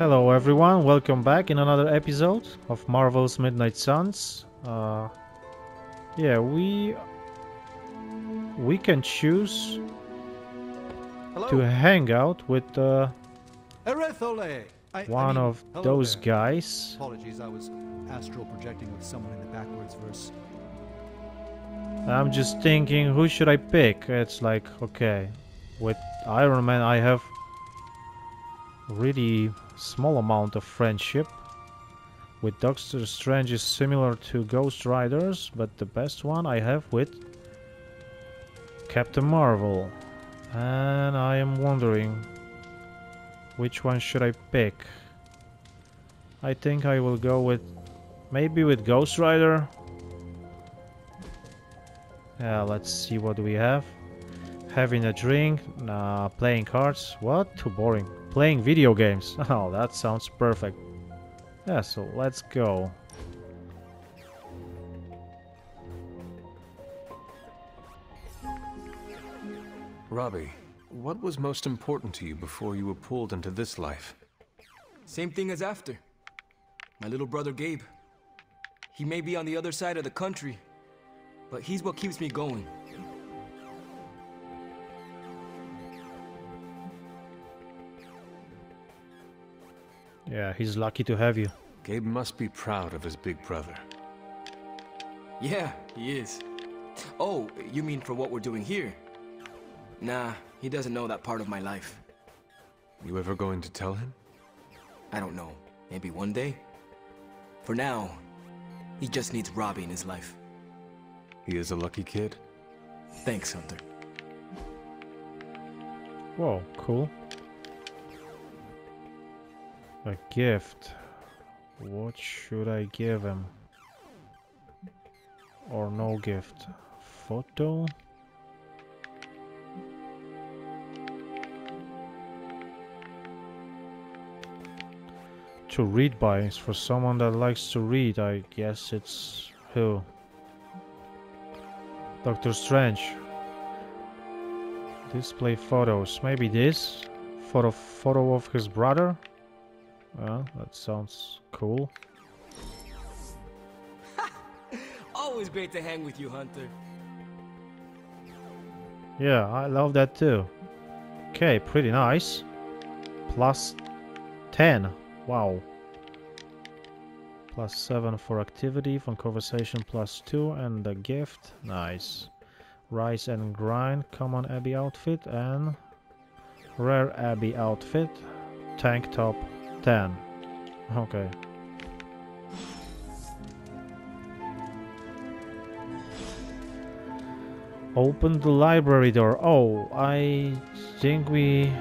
Hello everyone, welcome back in another episode of Marvel's Midnight Suns. Uh, yeah, we we can choose Hello. to hang out with uh, Erethole. I, I one mean, of those there. guys. Apologies, I was astral projecting with someone in the backwards verse. I'm just thinking, who should I pick? It's like, okay, with Iron Man I have really small amount of friendship. With Doctor Strange is similar to Ghost Riders, but the best one I have with Captain Marvel. And I am wondering, which one should I pick? I think I will go with, maybe with Ghost Rider. Yeah, let's see what we have. Having a drink, nah, playing cards. What? Too boring. Playing video games. Oh, that sounds perfect. Yeah, so let's go. Robbie, what was most important to you before you were pulled into this life? Same thing as after. My little brother Gabe. He may be on the other side of the country, but he's what keeps me going. Yeah, he's lucky to have you. Gabe must be proud of his big brother. Yeah, he is. Oh, you mean for what we're doing here? Nah, he doesn't know that part of my life. You ever going to tell him? I don't know. Maybe one day? For now, he just needs Robbie in his life. He is a lucky kid. Thanks, Hunter. Whoa, cool. A gift. What should I give him? Or no gift? Photo? To read by is for someone that likes to read. I guess it's who? Doctor Strange. Display photos. Maybe this? Photo photo of his brother? Well, that sounds cool. Always great to hang with you, Hunter. Yeah, I love that too. Okay, pretty nice. Plus 10. Wow. Plus 7 for activity, from conversation plus 2, and the gift. Nice. Rise and grind, common Abbey outfit, and rare Abbey outfit. Tank top 10. Okay. Open the library door. Oh, I think we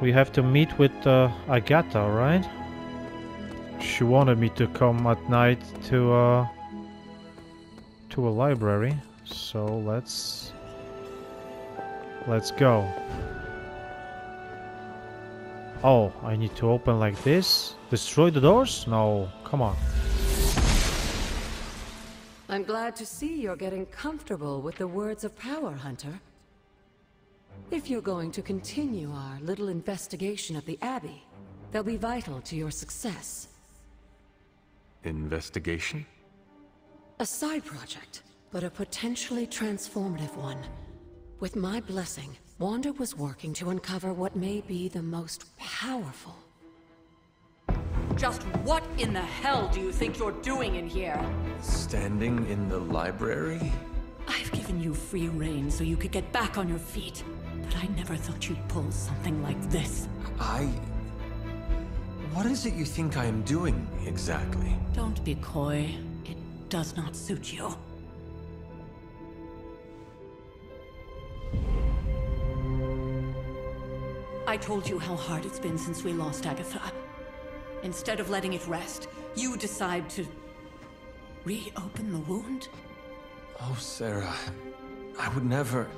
we have to meet with uh, Agatha, right? She wanted me to come at night to uh, to a library, so let's let's go. Oh, I need to open like this? Destroy the doors? No, come on. I'm glad to see you're getting comfortable with the words of power, Hunter. If you're going to continue our little investigation of the Abbey, they'll be vital to your success. Investigation? A side project, but a potentially transformative one. With my blessing, Wanda was working to uncover what may be the most powerful. Just what in the hell do you think you're doing in here? Standing in the library? I've given you free reign so you could get back on your feet. But I never thought you'd pull something like this. I... What is it you think I am doing, exactly? Don't be coy. It does not suit you. I told you how hard it's been since we lost Agatha. Instead of letting it rest, you decide to reopen the wound? Oh, Sarah. I would never...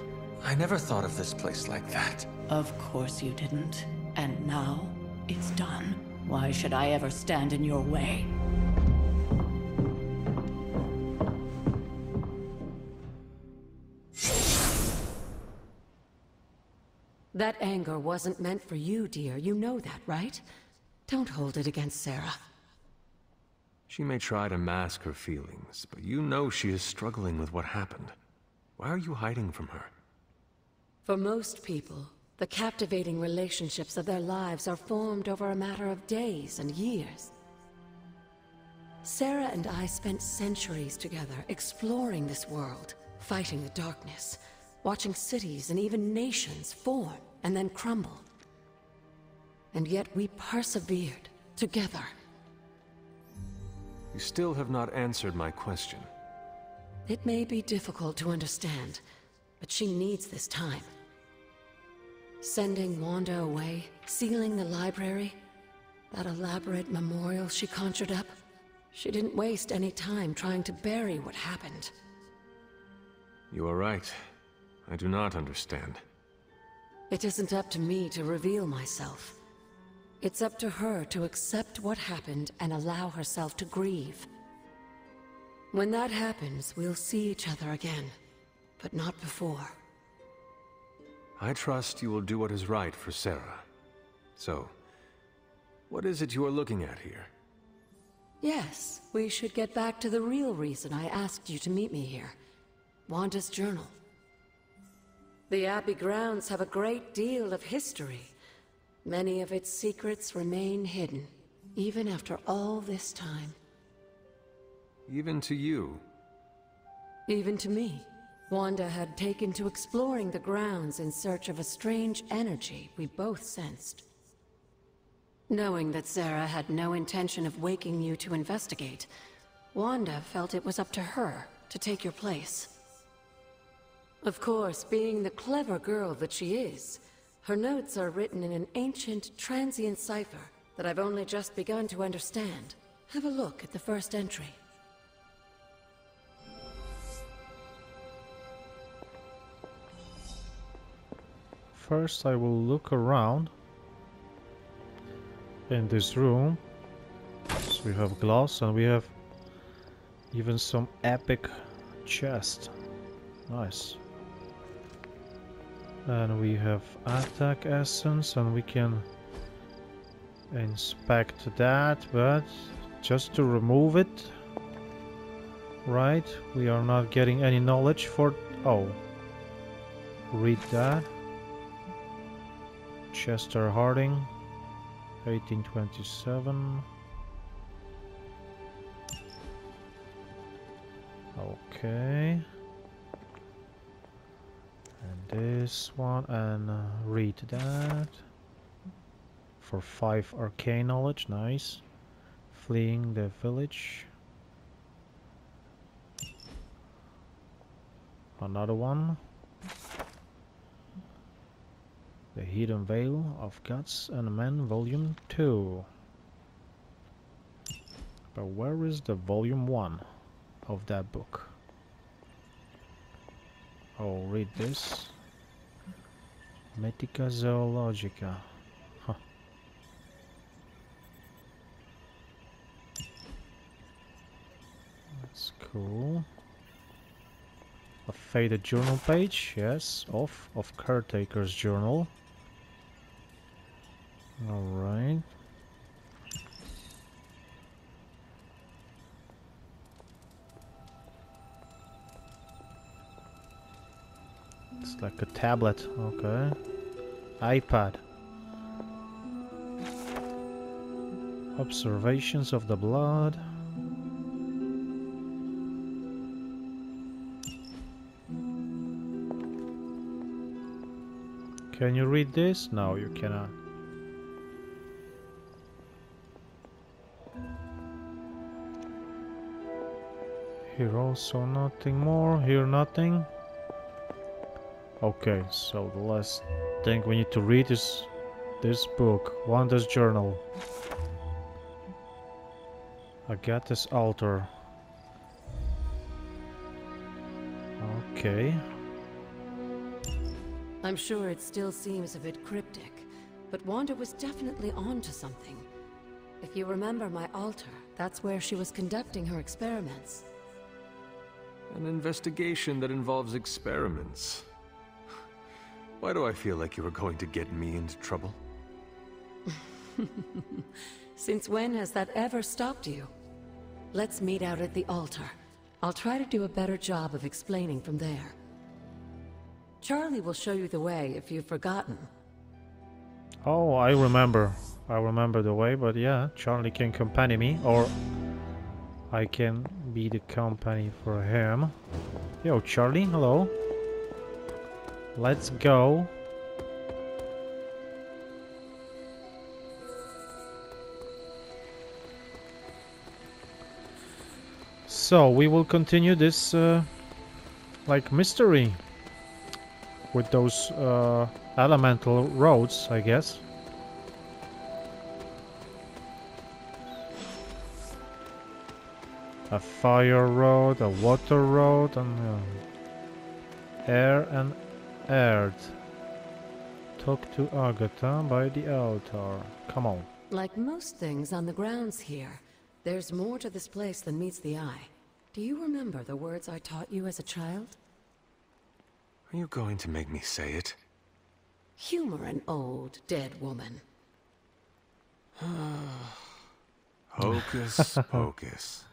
I never thought of this place like that. Of course you didn't. And now it's done. Why should I ever stand in your way? That anger wasn't meant for you, dear. You know that, right? Don't hold it against Sarah. She may try to mask her feelings, but you know she is struggling with what happened. Why are you hiding from her? For most people, the captivating relationships of their lives are formed over a matter of days and years. Sarah and I spent centuries together exploring this world, fighting the darkness, watching cities and even nations form and then crumble. And yet we persevered, together. You still have not answered my question. It may be difficult to understand, but she needs this time. Sending Wanda away, sealing the library, that elaborate memorial she conjured up, she didn't waste any time trying to bury what happened. You are right. I do not understand. It isn't up to me to reveal myself. It's up to her to accept what happened and allow herself to grieve. When that happens, we'll see each other again, but not before. I trust you will do what is right for Sarah. So, what is it you are looking at here? Yes, we should get back to the real reason I asked you to meet me here. Wanda's journal. The Abbey grounds have a great deal of history. Many of its secrets remain hidden, even after all this time. Even to you. Even to me. Wanda had taken to exploring the grounds in search of a strange energy we both sensed. Knowing that Sarah had no intention of waking you to investigate, Wanda felt it was up to her to take your place. Of course, being the clever girl that she is, her notes are written in an ancient, transient cipher that I've only just begun to understand. Have a look at the first entry. First I will look around in this room. So we have glass and we have even some epic chest. Nice. And we have attack essence and we can inspect that, but just to remove it, right? We are not getting any knowledge for... Oh. Read that. Chester Harding, 1827. Okay. And this one, and uh, read that. For 5 arcane knowledge, nice. Fleeing the village. Another one. The Hidden Veil of Gods and Men, Volume 2. But where is the Volume 1 of that book? Oh, read this. Metica Zoologica. Huh. That's cool. A faded journal page, yes, of of caretaker's journal. All It's like a tablet, okay. iPad. Observations of the blood. Can you read this? No, you cannot. Here also nothing more, here nothing. Okay, so the last thing we need to read is this book, Wanda's Journal. Agatha's Altar. Okay. I'm sure it still seems a bit cryptic, but Wanda was definitely onto something. If you remember my altar, that's where she was conducting her experiments. An investigation that involves experiments. Why do I feel like you are going to get me into trouble? Since when has that ever stopped you? Let's meet out at the altar. I'll try to do a better job of explaining from there. Charlie will show you the way if you've forgotten. Oh, I remember. I remember the way, but yeah, Charlie can accompany me, or I can be the company for him. Yo, Charlie, hello. Let's go. So, we will continue this, uh, like, mystery with those uh, elemental roads, I guess. A fire road, a water road, and uh, air and earth. Talk to Agatha by the altar. Come on. Like most things on the grounds here, there's more to this place than meets the eye. Do you remember the words I taught you as a child? Are you going to make me say it? Humor an old, dead woman. Hocus pocus.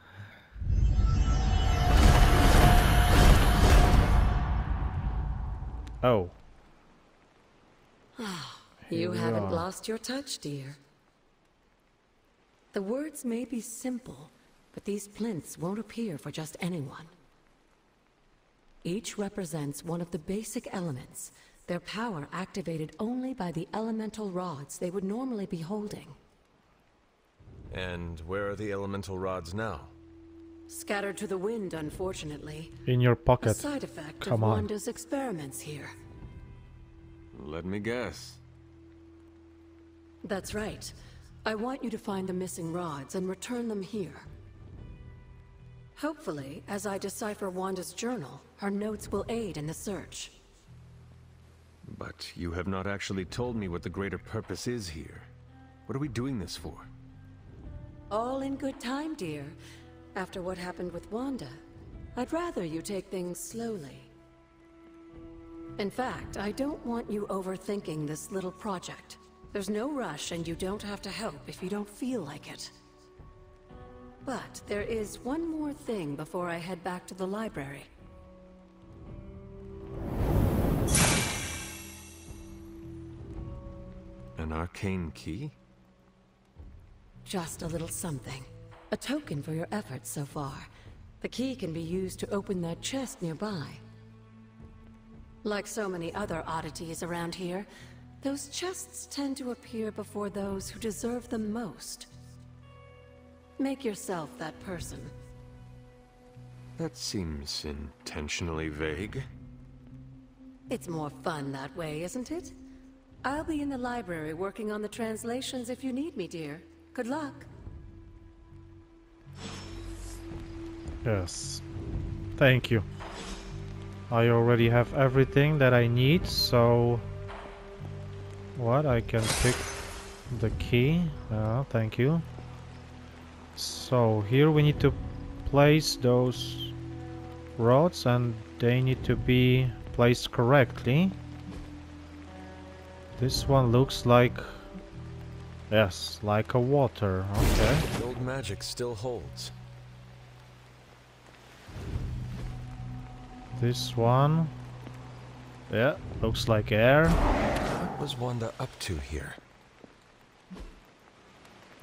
Oh, You haven't are. lost your touch, dear. The words may be simple, but these plinths won't appear for just anyone. Each represents one of the basic elements, their power activated only by the elemental rods they would normally be holding. And where are the elemental rods now? Scattered to the wind, unfortunately. in your A pocket. side effect Come of on. Wanda's experiments here. Let me guess. That's right. I want you to find the missing rods and return them here. Hopefully, as I decipher Wanda's journal, her notes will aid in the search. But you have not actually told me what the greater purpose is here. What are we doing this for? All in good time, dear. After what happened with Wanda, I'd rather you take things slowly. In fact, I don't want you overthinking this little project. There's no rush and you don't have to help if you don't feel like it. But there is one more thing before I head back to the library. An arcane key? Just a little something. A token for your efforts so far. The key can be used to open that chest nearby. Like so many other oddities around here, those chests tend to appear before those who deserve them most. Make yourself that person. That seems intentionally vague. It's more fun that way, isn't it? I'll be in the library working on the translations if you need me, dear. Good luck. Yes. Thank you. I already have everything that I need, so... What? I can pick the key. Yeah, thank you. So, here we need to place those rods and they need to be placed correctly. This one looks like... Yes, like a water. Okay. The old magic still holds. This one. Yeah, looks like air. What was Wanda up to here?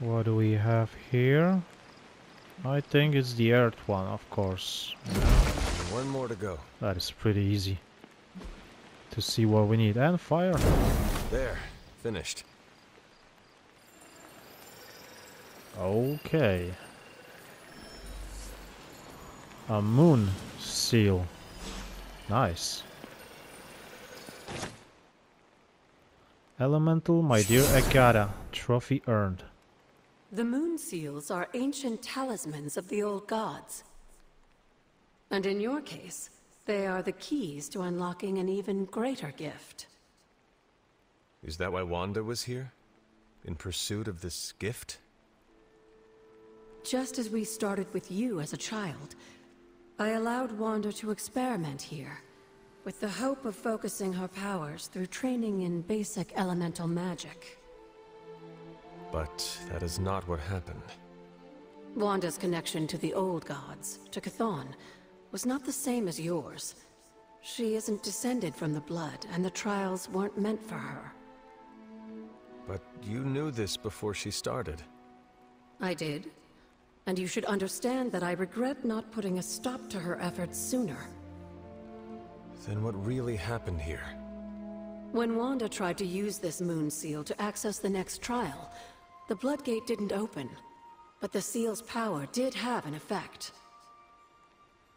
What do we have here? I think it's the earth one, of course. One more to go. That is pretty easy to see what we need. And fire. There, finished. Okay. A moon seal. Nice. Elemental, my dear Agata. Trophy earned. The moon seals are ancient talismans of the old gods. And in your case, they are the keys to unlocking an even greater gift. Is that why Wanda was here? In pursuit of this gift? Just as we started with you as a child, I allowed Wanda to experiment here, with the hope of focusing her powers through training in basic elemental magic. But that is not what happened. Wanda's connection to the old gods, to Chthon, was not the same as yours. She isn't descended from the blood, and the trials weren't meant for her. But you knew this before she started. I did. And you should understand that I regret not putting a stop to her efforts sooner. Then what really happened here? When Wanda tried to use this moon seal to access the next trial, the Bloodgate didn't open. But the seal's power did have an effect.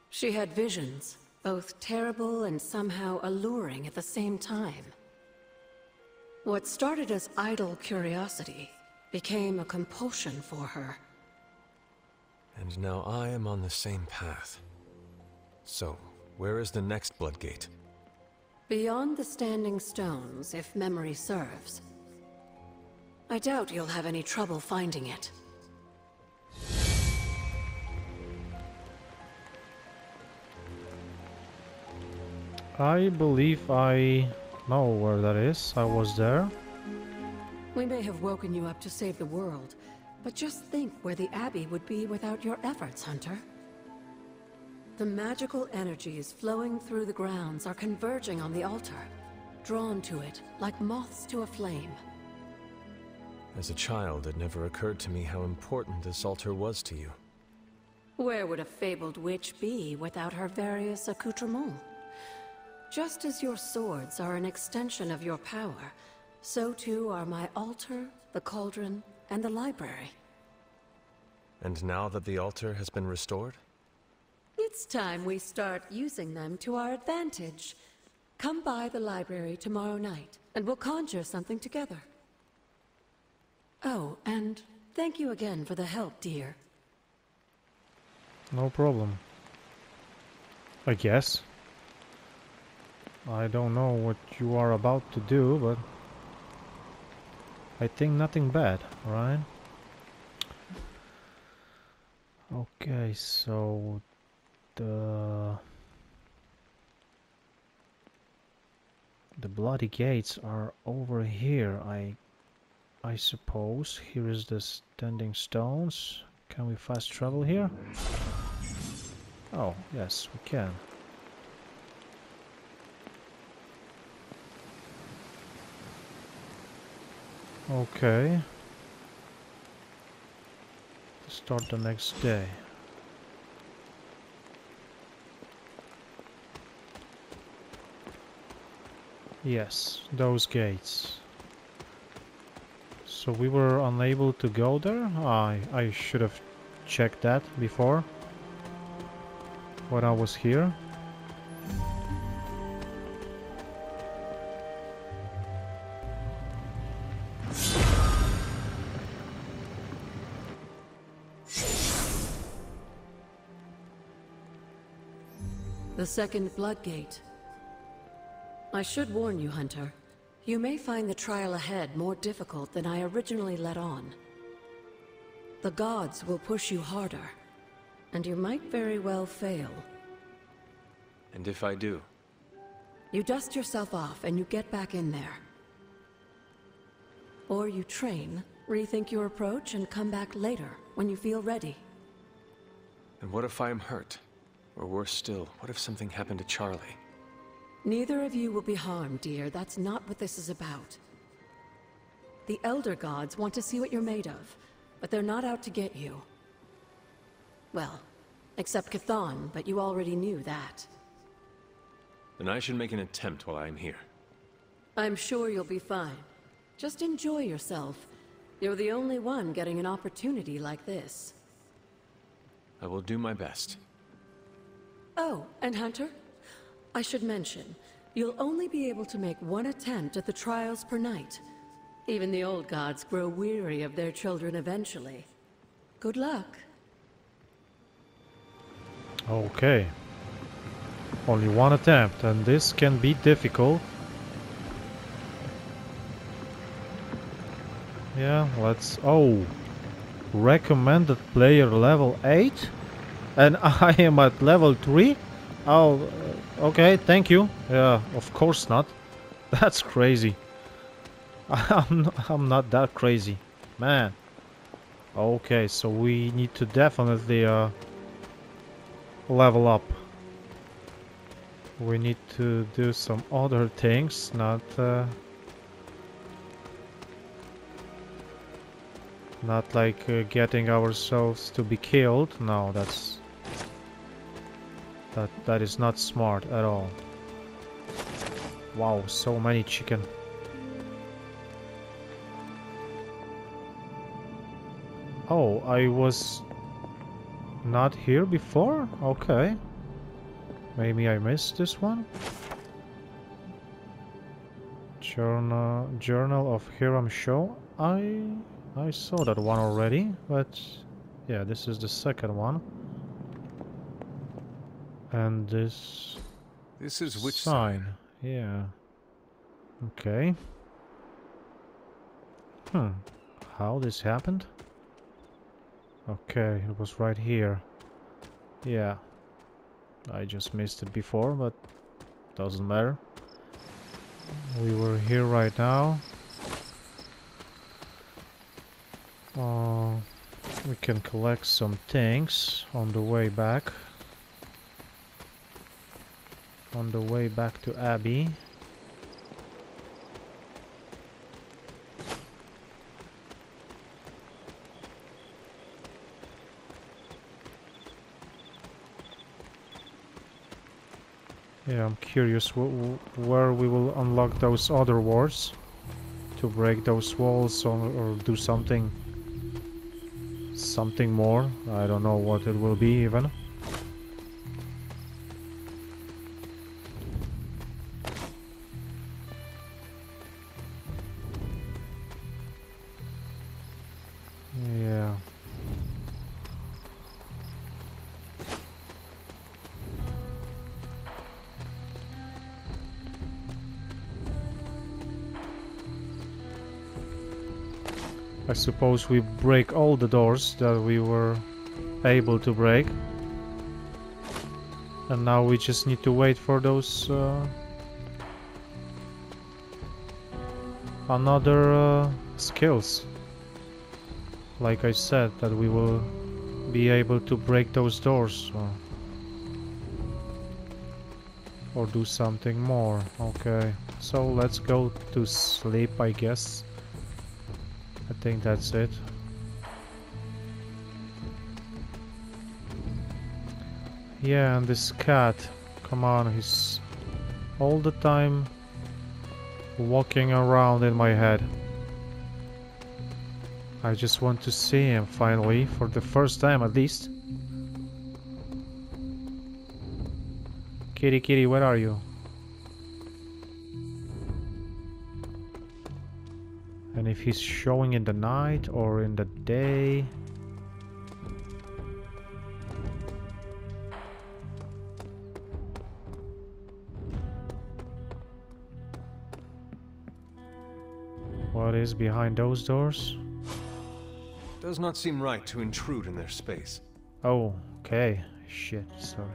She had visions, both terrible and somehow alluring at the same time. What started as idle curiosity became a compulsion for her. And now I am on the same path. So, where is the next Bloodgate? Beyond the Standing Stones, if memory serves. I doubt you'll have any trouble finding it. I believe I know where that is. I was there. We may have woken you up to save the world, but just think where the Abbey would be without your efforts, Hunter. The magical energies flowing through the grounds are converging on the altar, drawn to it like moths to a flame. As a child, it never occurred to me how important this altar was to you. Where would a fabled witch be without her various accoutrements? Just as your swords are an extension of your power, so too are my altar, the cauldron, and the library. And now that the altar has been restored? It's time we start using them to our advantage. Come by the library tomorrow night, and we'll conjure something together. Oh, and thank you again for the help, dear. No problem. I guess. I don't know what you are about to do, but I think nothing bad, right? Okay, so the the bloody gates are over here. I I suppose here is the standing stones. Can we fast travel here? Oh, yes, we can. Okay. Start the next day. Yes, those gates. So we were unable to go there? I, I should have checked that before. When I was here. The second Bloodgate. I should warn you, Hunter. You may find the trial ahead more difficult than I originally let on. The gods will push you harder, and you might very well fail. And if I do? You dust yourself off and you get back in there. Or you train, rethink your approach, and come back later, when you feel ready. And what if I am hurt? Or worse still, what if something happened to Charlie? Neither of you will be harmed, dear. That's not what this is about. The Elder Gods want to see what you're made of, but they're not out to get you. Well, except Chthon, but you already knew that. Then I should make an attempt while I am here. I'm sure you'll be fine. Just enjoy yourself. You're the only one getting an opportunity like this. I will do my best. Oh, and Hunter? I should mention, you'll only be able to make one attempt at the trials per night. Even the old gods grow weary of their children eventually. Good luck. Okay. Only one attempt, and this can be difficult. Yeah, let's... Oh! Recommended player level 8? And I am at level 3? Oh, okay, thank you. Yeah, of course not. That's crazy. I'm not, I'm not that crazy. Man. Okay, so we need to definitely uh, level up. We need to do some other things, not uh, not like uh, getting ourselves to be killed. No, that's that that is not smart at all. Wow, so many chicken. Oh, I was not here before? Okay. Maybe I missed this one? Journal, Journal of Hiram Shaw. I I saw that one already, but yeah, this is the second one. And this This is which sign. Yeah. Okay. Hmm. How this happened? Okay, it was right here. Yeah. I just missed it before, but doesn't matter. We were here right now. Uh, we can collect some things on the way back. On the way back to Abbey. Yeah, I'm curious wh wh where we will unlock those other wars to break those walls or, or do something something more. I don't know what it will be even. Suppose we break all the doors that we were able to break. And now we just need to wait for those... Uh, another uh, skills. Like I said, that we will be able to break those doors. Or, or do something more. Okay, so let's go to sleep, I guess. I think that's it. Yeah, and this cat, come on, he's all the time walking around in my head. I just want to see him finally, for the first time at least. Kitty, kitty, where are you? He's showing in the night or in the day... What is behind those doors? Does not seem right to intrude in their space. Oh, okay. Shit, sorry.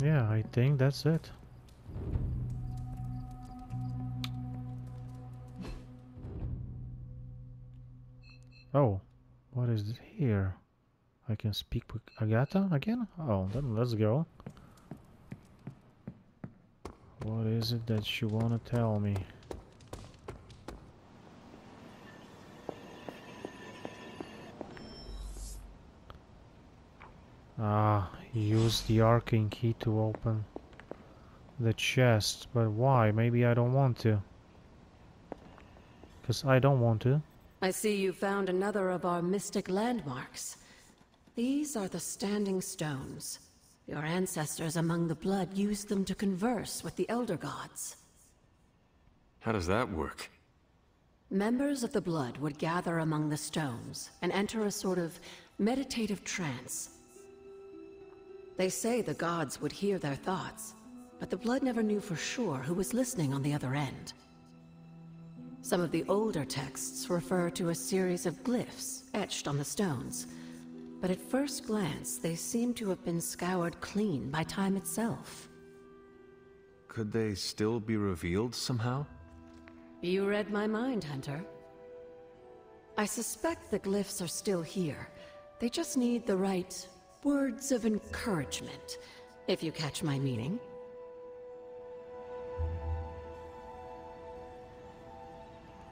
Yeah, I think that's it. Oh, what is it here? I can speak with Agata again? Oh, then let's go. What is it that you wanna tell me? Ah, use the arcane key to open the chest. But why? Maybe I don't want to. Because I don't want to. I see you found another of our mystic landmarks. These are the Standing Stones. Your ancestors among the Blood used them to converse with the Elder Gods. How does that work? Members of the Blood would gather among the stones and enter a sort of meditative trance. They say the gods would hear their thoughts, but the Blood never knew for sure who was listening on the other end. Some of the older texts refer to a series of glyphs etched on the stones, but at first glance they seem to have been scoured clean by time itself. Could they still be revealed somehow? You read my mind, Hunter. I suspect the glyphs are still here. They just need the right words of encouragement, if you catch my meaning.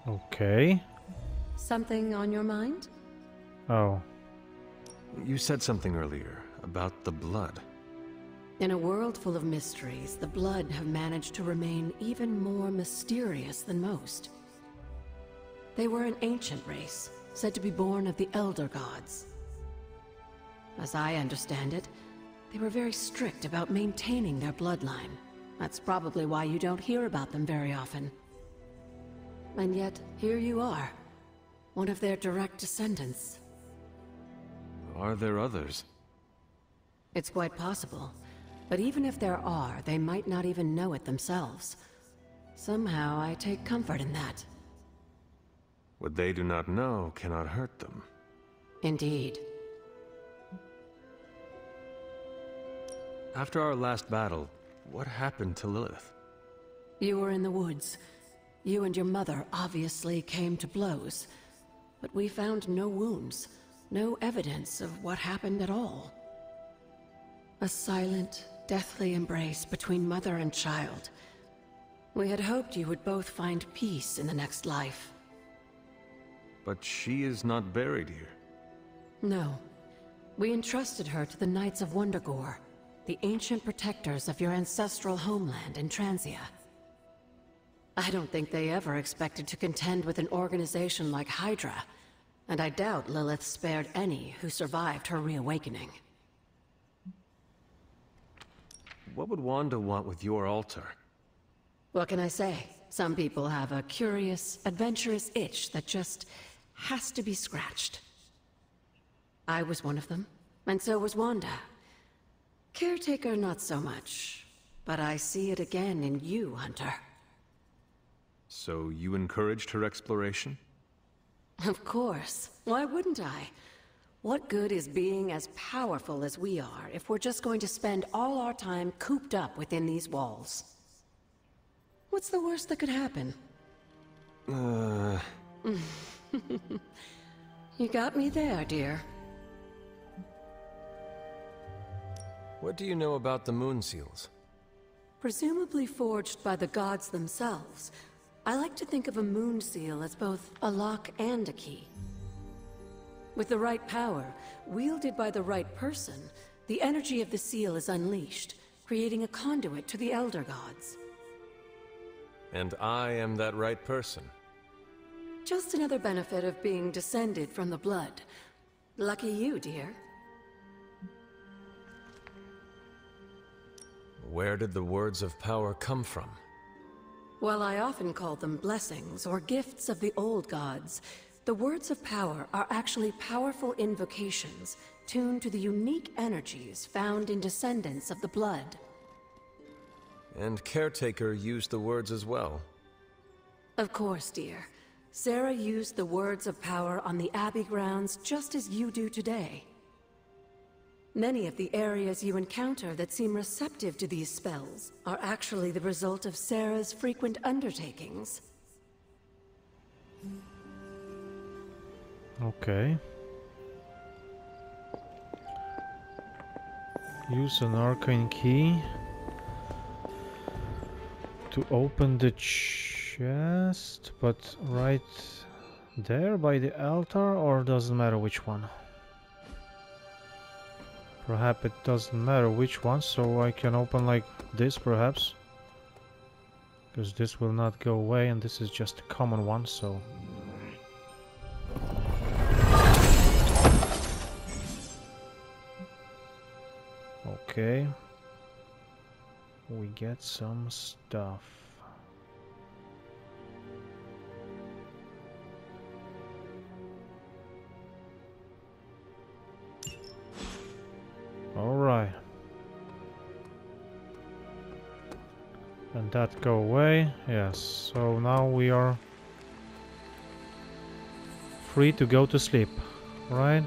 Okay. Something on your mind? Oh. You said something earlier about the blood. In a world full of mysteries, the Blood have managed to remain even more mysterious than most. They were an ancient race, said to be born of the Elder Gods. As I understand it, they were very strict about maintaining their bloodline. That's probably why you don't hear about them very often. And yet, here you are, one of their direct descendants. Are there others? It's quite possible. But even if there are, they might not even know it themselves. Somehow, I take comfort in that. What they do not know cannot hurt them. Indeed. After our last battle, what happened to Lilith? You were in the woods. You and your mother obviously came to blows. But we found no wounds, no evidence of what happened at all. A silent, deathly embrace between mother and child. We had hoped you would both find peace in the next life. But she is not buried here. No. We entrusted her to the Knights of Wundagore, the ancient protectors of your ancestral homeland in Transia. I don't think they ever expected to contend with an organization like Hydra, and I doubt Lilith spared any who survived her reawakening. What would Wanda want with your altar? What can I say? Some people have a curious, adventurous itch that just has to be scratched. I was one of them, and so was Wanda. Caretaker, not so much. But I see it again in you, Hunter. So you encouraged her exploration? Of course. Why wouldn't I? What good is being as powerful as we are if we're just going to spend all our time cooped up within these walls? What's the worst that could happen? Uh... you got me there, dear. What do you know about the Moon Seals? Presumably forged by the gods themselves, I like to think of a moon seal as both a lock and a key. With the right power, wielded by the right person, the energy of the seal is unleashed, creating a conduit to the Elder Gods. And I am that right person. Just another benefit of being descended from the blood. Lucky you, dear. Where did the words of power come from? While I often call them blessings or gifts of the old gods, the words of power are actually powerful invocations tuned to the unique energies found in descendants of the blood. And Caretaker used the words as well. Of course, dear. Sarah used the words of power on the Abbey grounds just as you do today. Many of the areas you encounter that seem receptive to these spells are actually the result of Sarah's frequent undertakings. Okay. Use an arcane key to open the chest, but right there by the altar, or doesn't matter which one? Perhaps it doesn't matter which one, so I can open like this perhaps. Because this will not go away and this is just a common one, so... Okay. We get some stuff. Alright. And that go away. Yes, so now we are free to go to sleep, right?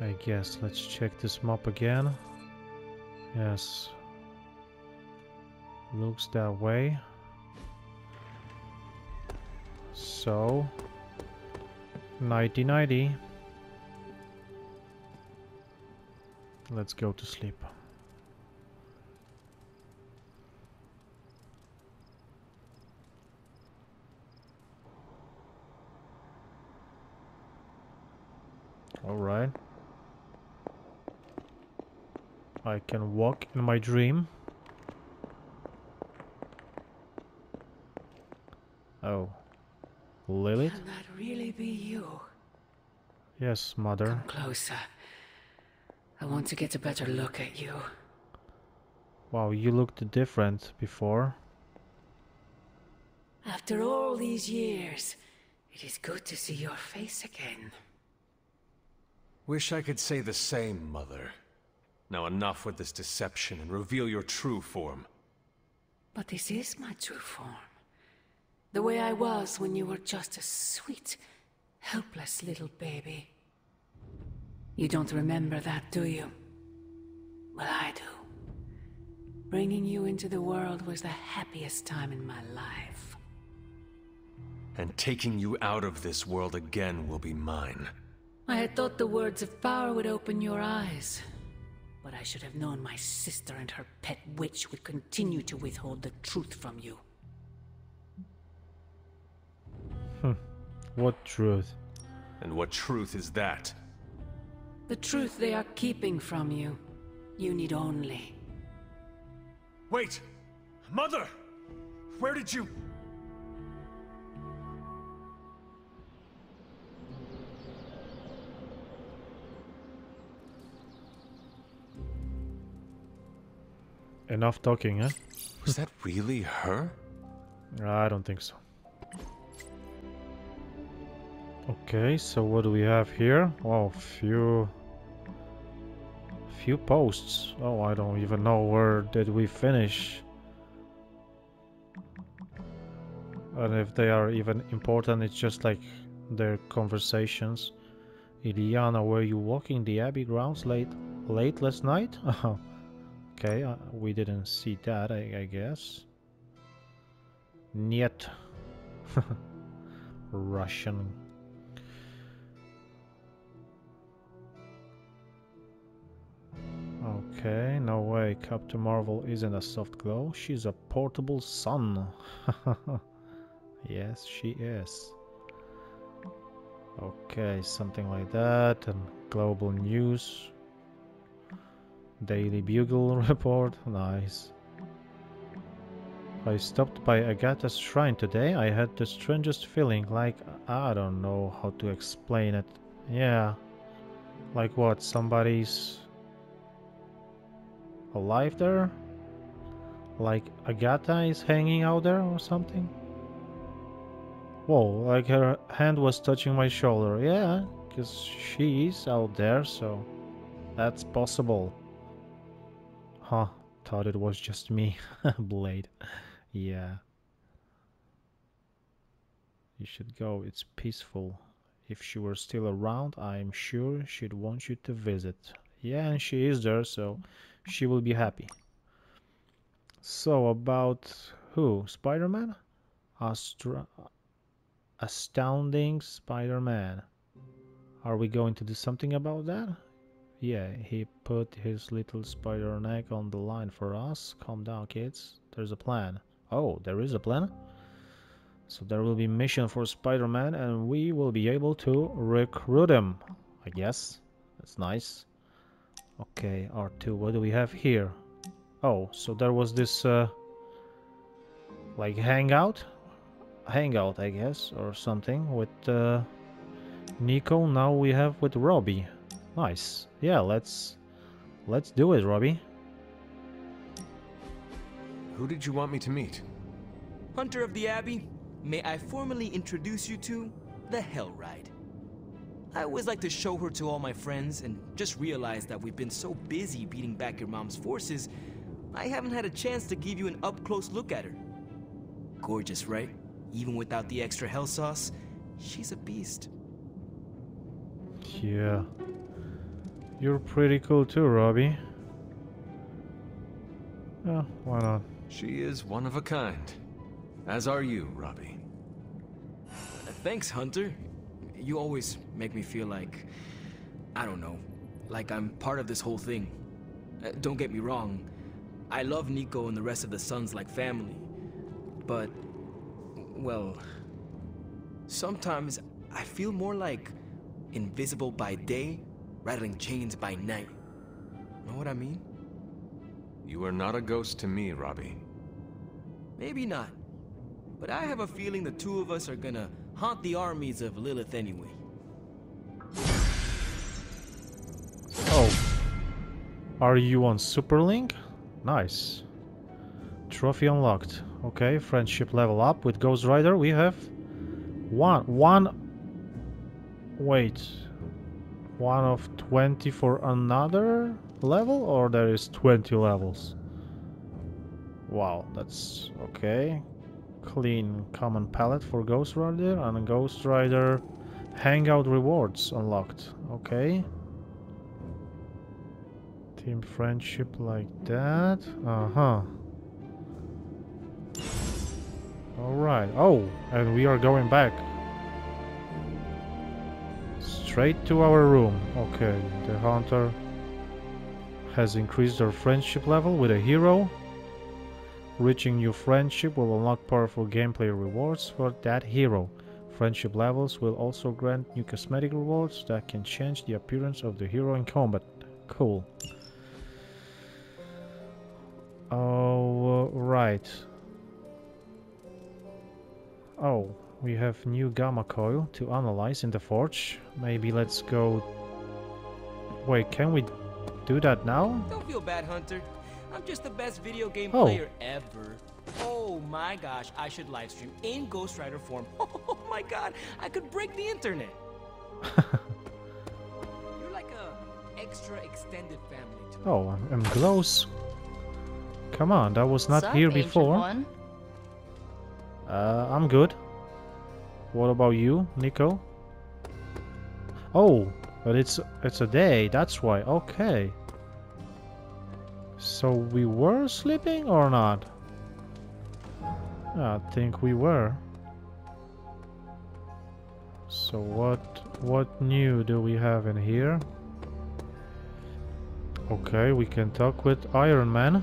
I guess let's check this map again. Yes, Looks that way. So, 90 Let's go to sleep. All right. I can walk in my dream. Oh. Lilith? Can that really be you? Yes, mother. Come closer. I want to get a better look at you. Wow, you looked different before. After all these years, it is good to see your face again. Wish I could say the same, Mother. Now enough with this deception and reveal your true form. But this is my true form. The way I was when you were just a sweet, helpless little baby. You don't remember that, do you? Well, I do. Bringing you into the world was the happiest time in my life. And taking you out of this world again will be mine. I had thought the words of power would open your eyes. But I should have known my sister and her pet witch would continue to withhold the truth from you. Hmm. What truth? And what truth is that? The truth they are keeping from you. You need only. Wait! Mother! Where did you... Enough talking, huh? Was that really her? I don't think so. Okay, so what do we have here? Wow, few... Few posts. Oh, I don't even know where did we finish. And if they are even important, it's just like their conversations. Illyana, were you walking the Abbey grounds late late last night? okay, uh, we didn't see that, I, I guess. Niet. Russian. Okay, no way. Captain Marvel isn't a soft glow. She's a portable sun. yes, she is. Okay, something like that. And global news. Daily Bugle report. Nice. I stopped by Agatha's shrine today. I had the strangest feeling, like I don't know how to explain it. Yeah. Like what? Somebody's alive there? Like Agatha is hanging out there or something? Whoa, like her hand was touching my shoulder. Yeah, because she is out there, so that's possible. Huh, thought it was just me. Blade. Yeah. You should go, it's peaceful. If she were still around, I'm sure she'd want you to visit. Yeah, and she is there, so she will be happy. So, about who? Spider-Man? Astounding Spider-Man. Are we going to do something about that? Yeah, he put his little spider neck on the line for us. Calm down, kids. There's a plan. Oh, there is a plan? So there will be mission for Spider-Man and we will be able to recruit him. I guess. That's nice. Okay, R2, what do we have here? Oh, so there was this, uh, like hangout? Hangout, I guess, or something with uh, Nico. Now we have with Robbie. Nice. Yeah, let's let's do it, Robbie. Who did you want me to meet? Hunter of the Abbey, may I formally introduce you to the Hell Ride. I always like to show her to all my friends and just realize that we've been so busy beating back your mom's forces, I haven't had a chance to give you an up-close look at her. Gorgeous, right? Even without the extra hell sauce, she's a beast. Yeah. You're pretty cool too, Robbie. Yeah, why not? She is one of a kind. As are you, Robbie. Thanks, Hunter. You always make me feel like, I don't know, like I'm part of this whole thing. Uh, don't get me wrong, I love Nico and the rest of the Sons like family. But, well, sometimes I feel more like invisible by day, rattling chains by night. Know what I mean? You are not a ghost to me, Robbie. Maybe not. But I have a feeling the two of us are gonna haunt the armies of Lilith anyway. Oh. Are you on Superlink? Nice. Trophy unlocked. Okay, friendship level up with Ghost Rider. We have one. One. Wait. One of 20 for another level? Or there is 20 levels? Wow, that's okay. Clean common palette for Ghost Rider and Ghost Rider Hangout rewards unlocked. Okay. Team friendship like that. Uh-huh. Alright. Oh, and we are going back. Straight to our room. Okay, the hunter has increased our friendship level with a hero. Reaching new friendship will unlock powerful gameplay rewards for that hero. Friendship levels will also grant new cosmetic rewards that can change the appearance of the hero in combat. Cool. Oh, right. Oh, we have new gamma coil to analyze in the forge. Maybe let's go... Wait, can we do that now? Don't feel bad, Hunter. I'm just the best video game Oh. player ever. Oh my gosh, I should live stream in Ghost Rider form. Oh my god, I could break the internet. You're like a extra extended family to. Oh, I'm, I'm close. Come on, that was not Sup, here before. One? Uh, I'm good. What about you, Nico? Oh, but it's it's a day. That's why. Okay. So we were sleeping or not? I think we were. So what what new do we have in here? Okay, we can talk with Iron Man.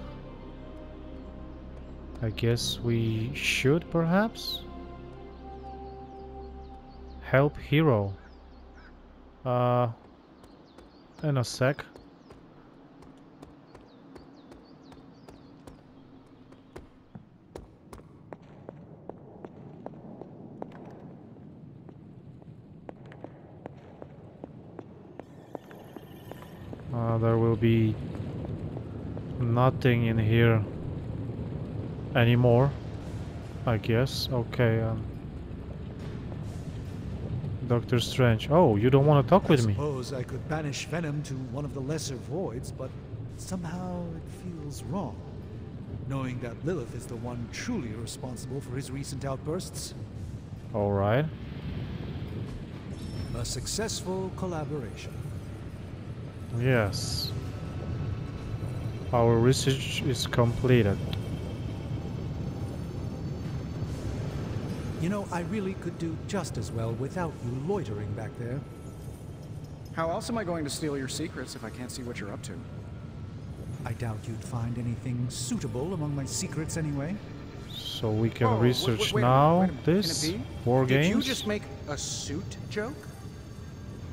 I guess we should perhaps help hero. Uh, in a sec. Uh, there will be nothing in here anymore. I guess. Okay. Um, Doctor Strange. Oh, you don't want to talk with I me? suppose I could banish Venom to one of the lesser voids, but somehow it feels wrong. Knowing that Lilith is the one truly responsible for his recent outbursts. All right. A successful collaboration. Yes. Our research is completed. You know, I really could do just as well without you loitering back there. How else am I going to steal your secrets if I can't see what you're up to? I doubt you'd find anything suitable among my secrets anyway. So we can Oh, research w- wait a minute, now wait a minute. Can it this be? war Did games. you just make a suit joke?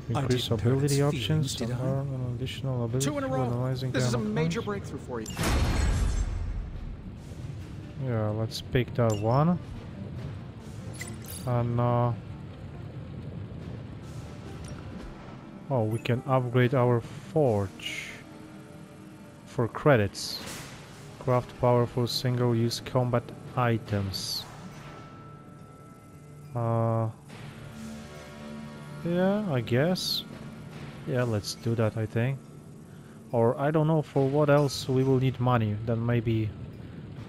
Increase ability options did earn an additional ability Two in a row. analyzing This is a major points. breakthrough for you. Yeah, let's pick that one. And uh Oh, we can upgrade our forge for credits. Craft powerful single-use combat items. Uh Yeah, I guess. Yeah, let's do that, I think. Or I don't know for what else we will need money. Then maybe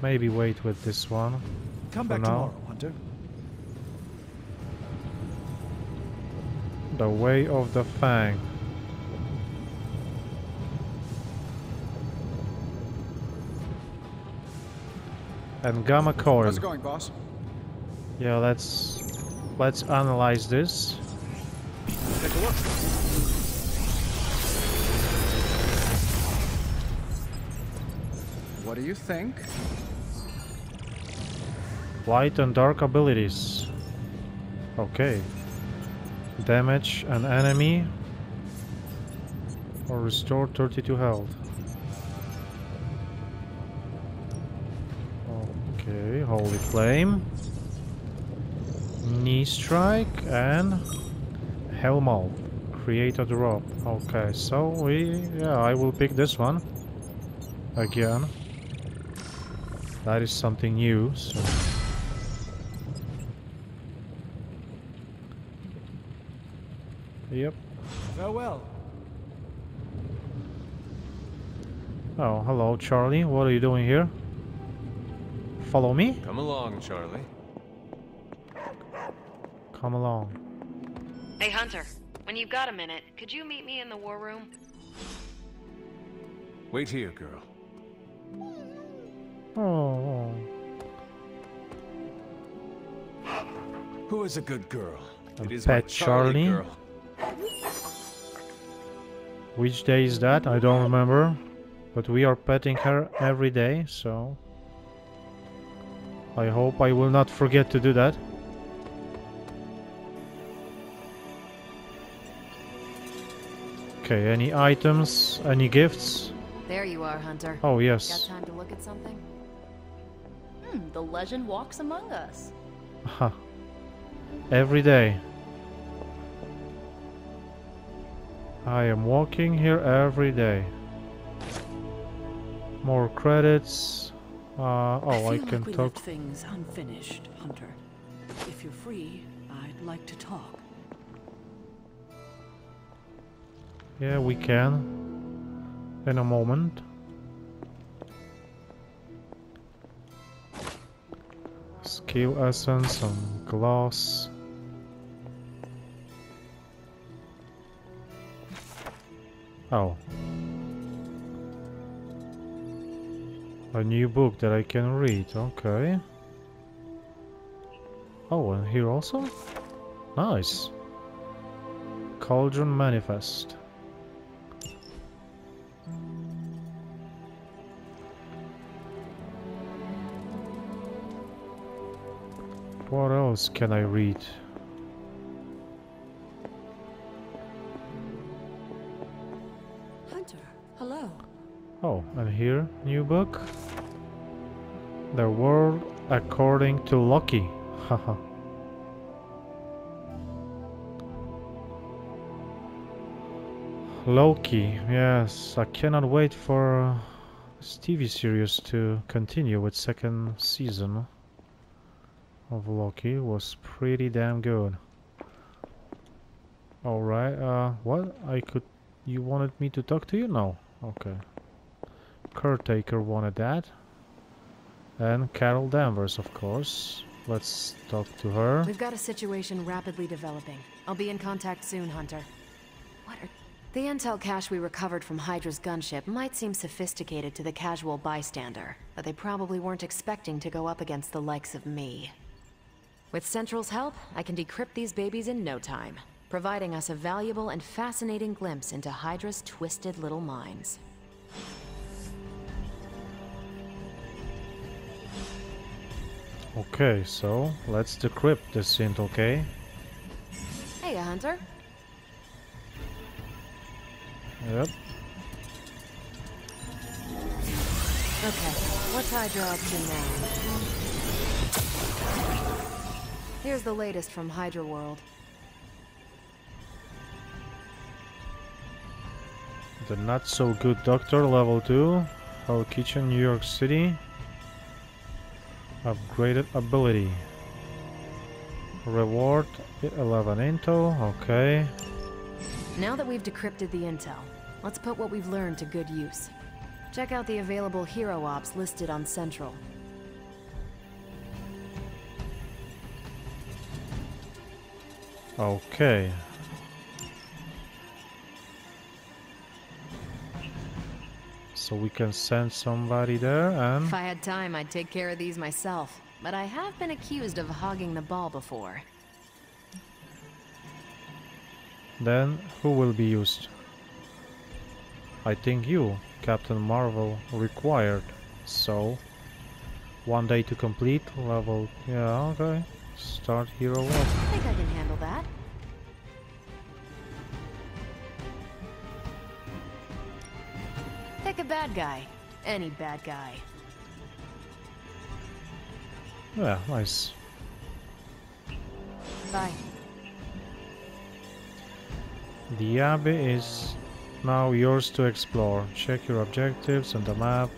maybe wait with this one. Come back now. tomorrow, Hunter. The way of the Fang. And gamma coil. How's it going, boss? Yeah, let's let's analyze this. What do you think? Light and dark abilities. Okay. Damage an enemy or restore 32 health. Okay, Holy Flame. Knee Strike and Hellmouth. Create a drop. Okay, so we... yeah, I will pick this one. Again. That is something new, so... Yep. Farewell. Oh, hello, Charlie. What are you doing here? Follow me? Come along, Charlie. Come along. Hey, Hunter. When you've got a minute, could you meet me in the war room? Wait here, girl. Oh, Who is a good girl? A it is my pet Charlie? girl. which day is that? I don't remember. But we are petting her every day, so... I hope I will not forget to do that. Okay, any items? Any gifts? There you are, Hunter. Oh, yes. Got time to look at something? Hmm, the legend walks among us. Huh. Every day. I am walking here every day. More credits. Uh, oh, I, feel can like we talk. left things unfinished, Hunter. If you're free, I'd like to talk. Yeah, we can. In a moment. Skill essence, some gloss. Oh. A new book that I can read, okay. Oh, and here also? Nice. Cauldron Manifest. What else can I read? Hunter, hello. Oh, and here, new book. The World According to Loki. Haha. Loki, yes, I cannot wait for this TV series to continue with second season of Loki. Was pretty damn good. Alright, uh, what? I could... You wanted me to talk to you? No. Okay. Caretaker wanted that. And Carol Danvers, of course. Let's talk to her. We've got a situation rapidly developing. I'll be in contact soon, Hunter. What are... The intel cache we recovered from Hydra's gunship might seem sophisticated to the casual bystander, but they probably weren't expecting to go up against the likes of me. With Cerebro's help, I can decrypt these babies in no time, providing us a valuable and fascinating glimpse into Hydra's twisted little minds. Okay, so let's decrypt this synth, okay? Hey, Hunter. Yep. Okay, what's Hydra up to now? Here's the latest from Hydra World. The not so good doctor level 2. Hell Kitchen, New York City. Upgraded ability. Reward 11 intel, okay. Now that we've decrypted the intel, let's put what we've learned to good use. Check out the available hero ops listed on Cerebro. Okay. So we can send somebody there and... If I had time, I'd take care of these myself. But I have been accused of hogging the ball before. Then who will be used? I think you, Captain Marvel, required. So, one day to complete level. Yeah, okay. Start hero one. Guy. Any bad guy. Yeah, nice. Bye. The Abbey is now yours to explore. Check your objectives on the map.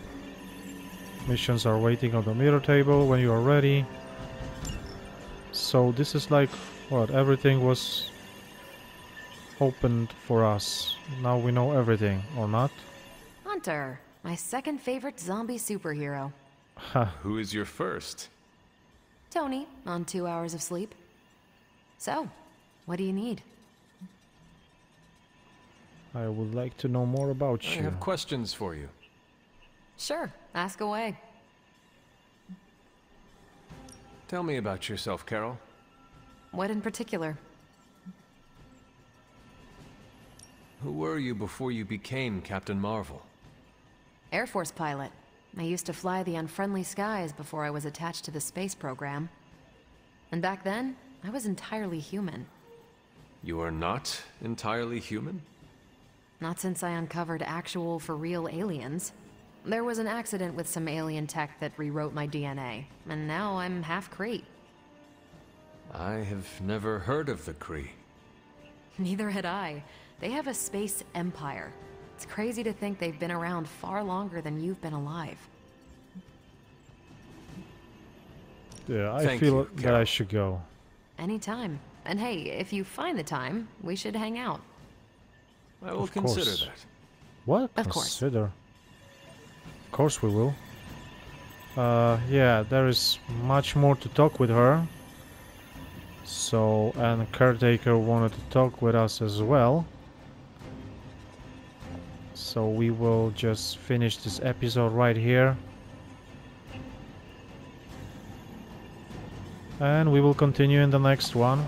Missions are waiting on the mirror table when you are ready. So this is like what everything was opened for us. Now we know everything, or not? Hunter, my second favorite zombie superhero. Ha, Who is your first? Tony, on two hours of sleep. So, what do you need? I would like to know more about I you. I have questions for you. Sure, ask away. Tell me about yourself, Carol. What in particular? Who were you before you became Captain Marvel? Air Force pilot. I used to fly the unfriendly skies before I was attached to the space program. And back then, I was entirely human. You are not entirely human? Not since I uncovered actual for real aliens. There was an accident with some alien tech that rewrote my DNA, and now I'm half Kree. I have never heard of the Kree. Neither had I. They have a space empire. It's crazy to think they've been around far longer than you've been alive. Yeah, I Thank feel you, that I should go. Anytime. And hey, if you find the time, we should hang out. I will Of consider course. that. What? Of course. Consider. Of course we will. Uh, yeah, there is much more to talk with her. So, and Caretaker wanted to talk with us as well. So we will just finish this episode right here. And we will continue in the next one.